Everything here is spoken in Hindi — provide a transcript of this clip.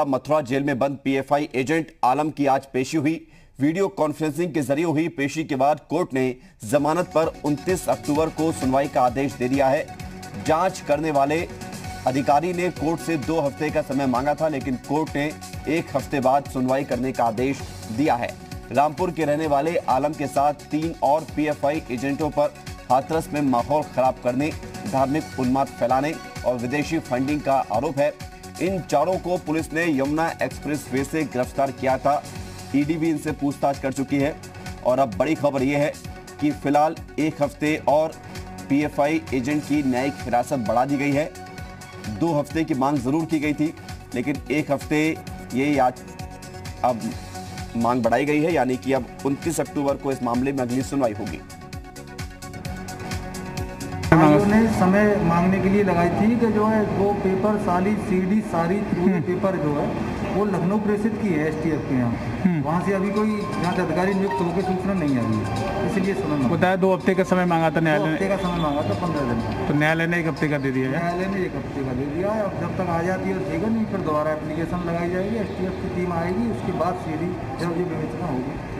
मथुरा जेल में बंद पीएफआई एजेंट आलम की आज पेशी हुई। वीडियो कॉन्फ्रेंसिंग के ज़रिए हुई पेशी के बाद कोर्ट ने जमानत पर 29 अक्टूबर को सुनवाई का आदेश दे दिया है। जाँच करने वाले अधिकारी ने कोर्ट से दो हफ़्ते का समय मांगा था, लेकिन कोर्ट ने एक हफ़्ते बाद सुनवाई करने का आदेश दिया है। रामपुर के रहने वाले आलम के साथ तीन और पीएफआई एजेंटों पर हाथरस में माहौल खराब करने, धार्मिक उन्माद फैलाने और विदेशी फंडिंग का आरोप है। इन चारों को पुलिस ने यमुना एक्सप्रेस वे से गिरफ़्तार किया था। ईडी भी इनसे पूछताछ कर चुकी है। और अब बड़ी खबर यह है कि फ़िलहाल एक हफ़्ते और पीएफआई एजेंट की न्यायिक हिरासत बढ़ा दी गई है। दो हफ़्ते की मांग ज़रूर की गई थी, लेकिन एक हफ़्ते ये आज अब मांग बढ़ाई गई है, यानी कि अब 29 अक्टूबर को इस मामले में अगली सुनवाई होगी। आयोग ने समय मांगने के लिए लगाई थी कि जो है वो पेपर सारी सीडी सारी पूरे पेपर जो है वो लखनऊ प्रेषित की है एसटीएफ के यहाँ। वहाँ से अभी कोई जाँच अधिकारी नियुक्त होकर सूचना नहीं आई है इसलिए समय बताया दो हफ़्ते का समय मांगा था न्यायालय हफ़्ते का समय मांगा था पंद्रह दिन। तो न्यायालय ने एक हफ़्ते का दे दिया है। न्यायालय ने एक हफ़्ते का दे दिया है अब जब तक आ जाती है ठीक है नहीं फिर दोबारा एप्लीकेशन लगाई जाएगी एसटीएफ की टीम आएगी उसके बाद सीधी जब ये विवेचना होगी।